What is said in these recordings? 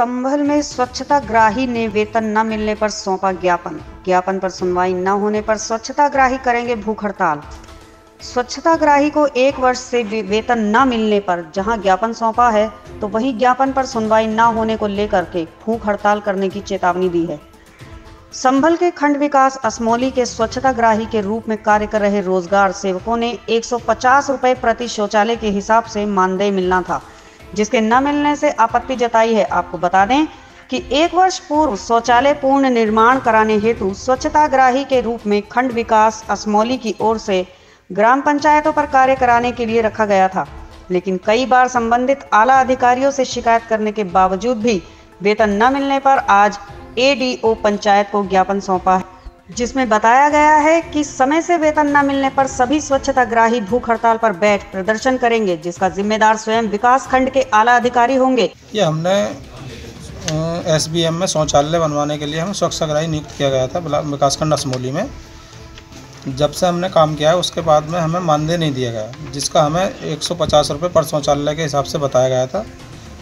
संभल में स्वच्छता ग्राही ने वेतन न मिलने पर सौंपा ज्ञापन। ज्ञापन पर सुनवाई न होने पर स्वच्छता ग्राही करेंगे भूख हड़ताल। स्वच्छता ग्राही को एक वर्ष से वेतन न मिलने पर जहाँ ज्ञापन सौंपा है तो वहीं ज्ञापन पर सुनवाई न होने को लेकर के भूख हड़ताल करने की चेतावनी दी है। संभल के खंड विकास असमोली के स्वच्छता ग्राही के रूप में कार्य कर रहे रोज़गार सेवकों ने 150 रुपए प्रति शौचालय के हिसाब से मानदेय मिलना था। जिसके न मिलने से आपत्ति जताई है। आपको बता दें कि एक वर्ष पूर्व शौचालय पूर्ण निर्माण कराने हेतु स्वच्छताग्राही के रूप में खंड विकास असमौली की ओर से ग्राम पंचायतों पर कार्य कराने के लिए रखा गया था। लेकिन कई बार संबंधित आला अधिकारियों से शिकायत करने के बावजूद भी वेतन न मिलने पर आज एडीओ पंचायत को ज्ञापन सौंपा है। जिसमें बताया गया है कि समय से वेतन न मिलने पर सभी स्वच्छता ग्राही भूख हड़ताल पर बैठ प्रदर्शन करेंगे, जिसका जिम्मेदार स्वयं विकास खंड के आला अधिकारी होंगे। ये हमने एस बी एम में शौचालय बनवाने के लिए हमें स्वच्छता ग्राही नियुक्त किया गया था विकास खंड असमोली में। जब से हमने काम किया है उसके बाद में हमें मानदेय नहीं दिया गया, जिसका हमें एक सौ पचास रुपये पर शौचालय के हिसाब से बताया गया था।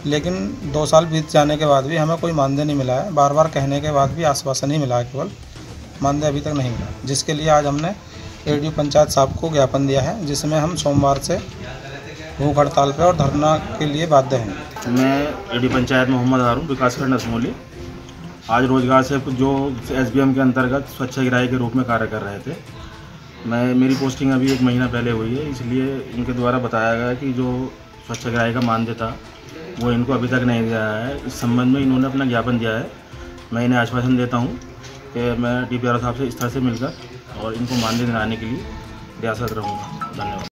लेकिन दो साल बीत जाने के बाद भी हमें कोई मानदेय नहीं मिला है बार बार कहने के बाद भी आश्वासन ही मिला है केवल। मानदेय अभी तक नहीं मिला। जिसके लिए आज हमने एडी पंचायत साहब को ज्ञापन दिया है, जिसमें हम सोमवार से भूख हड़ताल पर और धरना के लिए बाध्य हैं। मैं एडी पंचायत मोहम्मद हारून विकासखंड असमोली आज रोज़गार से जो एसबीएम के अंतर्गत स्वच्छ गिराई के रूप में कार्य कर रहे थे, मैं, मेरी पोस्टिंग अभी एक महीना पहले हुई है, इसलिए इनके द्वारा बताया गया कि जो स्वच्छ गिराई का मानदेय था, वो इनको अभी तक नहीं दिया है। इस संबंध में इन्होंने अपना ज्ञापन दिया है। मैं इन्हें आश्वासन देता हूँ कि मैं डी साहब से इस तरह से मिलकर और इनको मानदेय दिलाने के लिए रियासत रहूँगा धन्यवाद।